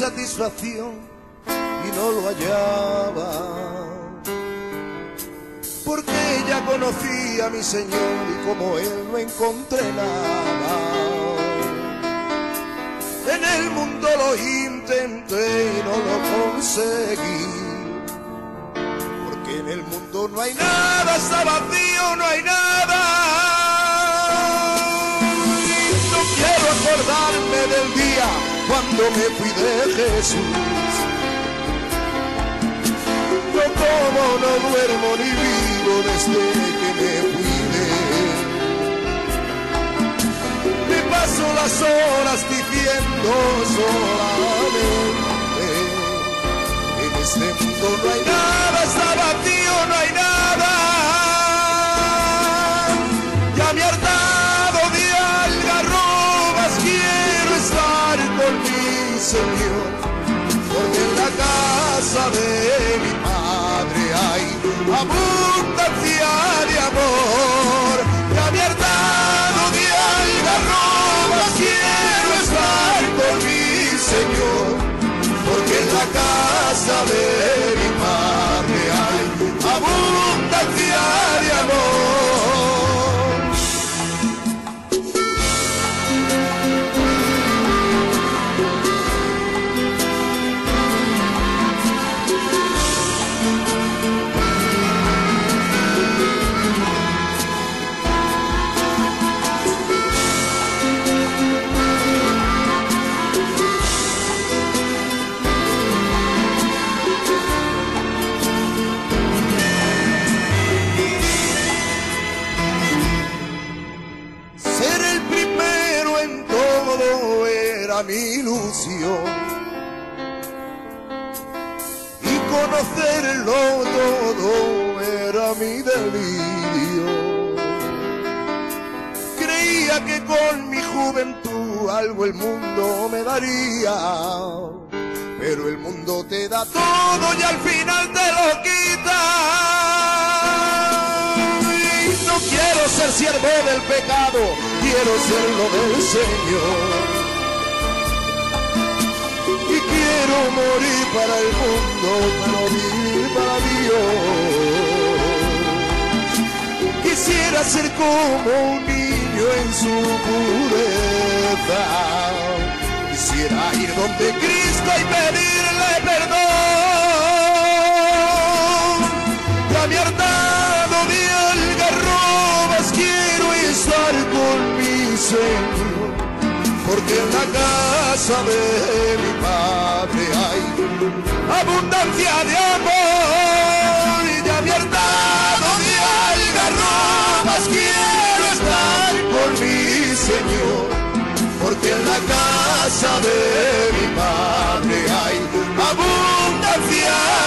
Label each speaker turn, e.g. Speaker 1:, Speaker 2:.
Speaker 1: satisfacción y no lo hallaba. Porque ya conocí a mi Señor y como Él no encontré nada. En el mundo lo intenté y no lo conseguí. Porque en el mundo no hay nada, está vacío, no hay nada. No quiero acordarme del día cuando me fui de Jesús. No como, no duermo ni vivo desde que me fui de. Me paso las horas diciendo solamente en este mundo mi Padre hay abundancia de amor. Ya me he hartado de algarrobas, quiero estar con mi Señor, porque en la casa de mi ilusión. Y conocerlo todo era mi delirio. Creía que con mi juventud algo el mundo me daría. Pero el mundo te da todo y al final te lo quita. No quiero ser siervo del pecado, quiero serlo del Señor. Morir para el mundo, para vivir para Dios. Quisiera ser como un niño en su pureza. Quisiera ir donde Cristo y pedirle perdón. Ya me hartado de algarrobas, quiero estar con mi Señor. Porque en la casa de mi abundancia de amor y de abiertado de algarrobas quiero estar por mi Señor, porque en la casa de mi Padre hay abundancia.